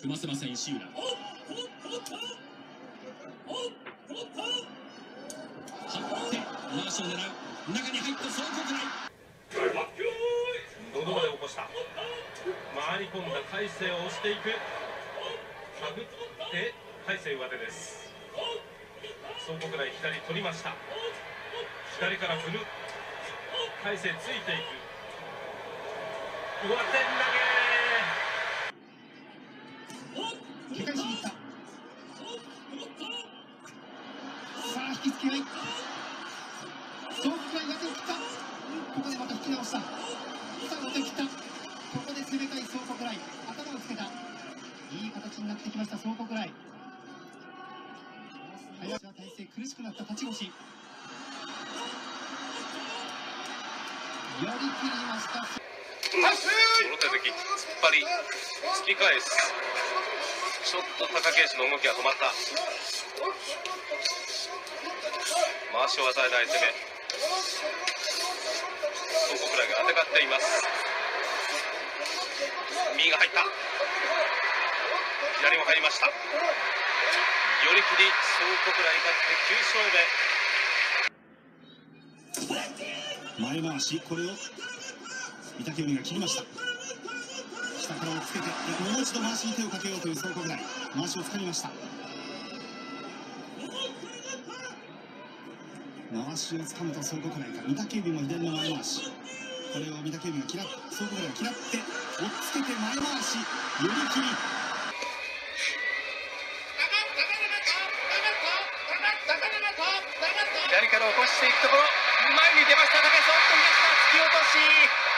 組ませません石浦張って回しを狙う中に入った総国内どのまで起こした回り込んだ大勢を押していくかぶって大勢上手です総国内左取りました左から振る大勢ついていく上手投警戒しさあ引きつけ合い。ここでまた引き直した。ここで攻めたい。総国内頭をつけた。いい形になってきました。総国内林は体勢苦しくなった。立ち腰。寄り切りました。その手で突っ張り突き返す。ちょっと貴景勝の動きが止まった。回しを与えない攻め総国内があてがっています。右が入った。左も入りました。寄り切り総国内勝って9勝目。前回しこれを御嶽海が切りました。下からをつけてもう一度回しに手をかけようという総国内回しを掴みました。回しを掴むと総国内か御嶽海も左の前回し。これを御嶽海が嫌って総国内が嫌って押っつけて前回し。寄り切り左から起こしていくところ前に出ました高橋おっと東田突き落とし